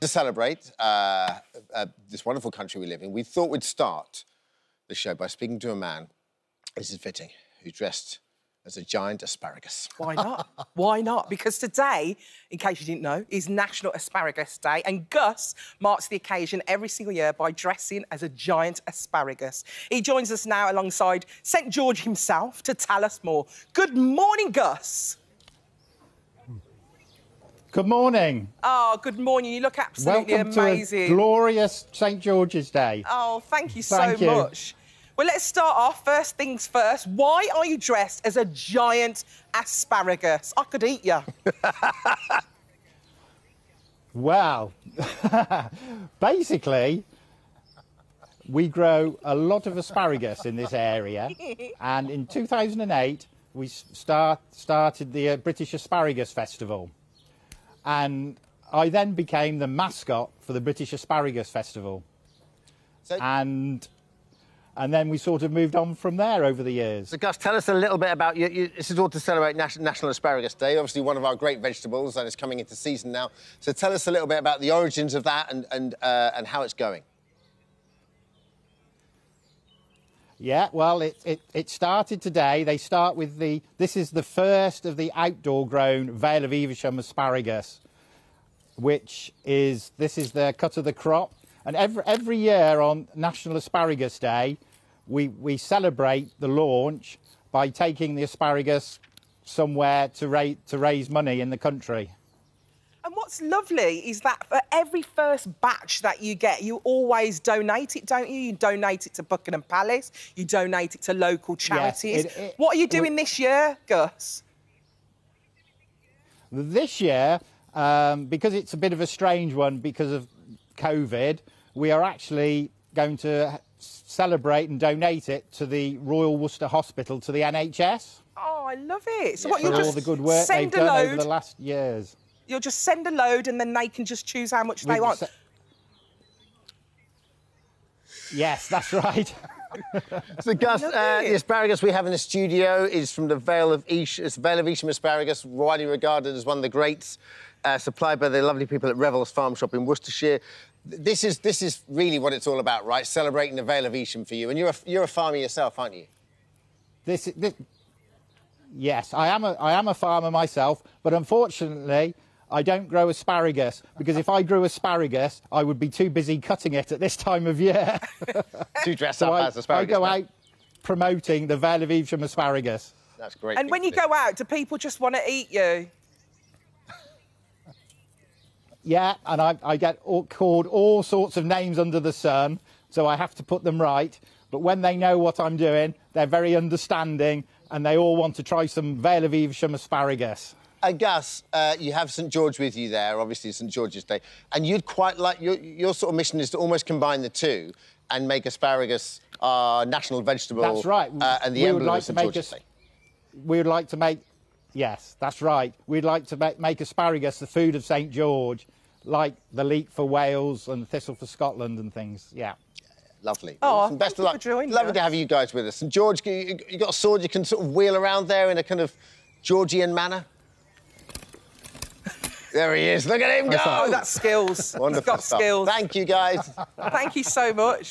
To celebrate uh, uh, this wonderful country we live in, we thought we'd start the show by speaking to a man, this is fitting, who's dressed as a giant asparagus. Why not? Why not? Because today, in case you didn't know, is National Asparagus Day, and Gus marks the occasion every single year by dressing as a giant asparagus. He joins us now alongside St George himself to tell us more. Good morning, Gus. Good morning. Oh, good morning. You look absolutely Welcome amazing. to a glorious St George's Day. Oh, thank you Thank so you. much. Well, let's start off. First things first. Why are you dressed as a giant asparagus? I could eat you. Well, basically, we grow a lot of asparagus in this area, and in 2008 we start, started the uh, British Asparagus Festival, and I then became the mascot for the British Asparagus Festival, So, and and then we sort of moved on from there over the years. so Gus, tell us a little bit about you. you this is all to celebrate Nas- National Asparagus Day, obviously one of our great vegetables, and it's coming into season now. So tell us a little bit about the origins of that and, and, uh, and how it's going. Yeah, well, it, it, it started today. They start with the, this is the first of the outdoor grown Vale of Evesham asparagus, which is, this is the cut of the crop. And every, every year on National Asparagus Day, we, we celebrate the launch by taking the asparagus somewhere to, ra- to raise money in the country. And what's lovely is that for every first batch that you get, you always donate it, don't you? You donate it to Buckingham Palace, you donate it to local charities. it- it- what are you doing this year, Gus? This year, um, because it's a bit of a strange one because of COVID, we are actually going to celebrate and donate it to the Royal Worcester Hospital to the NHS Oh, I love it. So Yeah. what, you'll all just the good work they've send a done load, over the last years. you'll just send a load and then they can just choose how much they We've want. yes, that's right. So, Gus, uh, the asparagus we have in the studio is from the Vale of Esh, it's Vale of Evesham asparagus, widely regarded as one of the greats, uh, supplied by the lovely people at Revels Farm Shop in Worcestershire. This is this is really what it's all about, right? Celebrating the Vale of Evesham for you, and you're a, you're a farmer yourself, aren't you? this, this, yes, I am a I am a farmer myself, but unfortunately. I don't grow asparagus because if I grew asparagus, I would be too busy cutting it at this time of year. To dress So up I, as asparagus. I go now. out promoting the Vale of Evesham asparagus. That's great. And when you do. go out, do people just want to eat you? Yeah, and I, I get all, called all sorts of names under the sun, so I have to put them right. But when they know what I'm doing, they're very understanding and they all want to try some Vale of Evesham asparagus. Uh, Gus, uh, you have St George with you there, obviously St George's Day, and you'd quite like your your sort of mission is to almost combine the two and make asparagus our national vegetable. That's right. Uh, and the We emblem like of to St George's us- Day. We would like to make, yes, that's right. We'd like to make, make asparagus the food of St George, like the leek for Wales and thistle for Scotland and things. Yeah. Lovely. Oh, Listen, best thank of you luck. joining Lovely us. to have you guys with us. And George, you, you got a sword you can sort of wheel around there in a kind of Georgian manner. There he is. Look at him go. Oh, that's skills. Wonderful He's got stuff. skills. Thank you, guys. Thank you so much.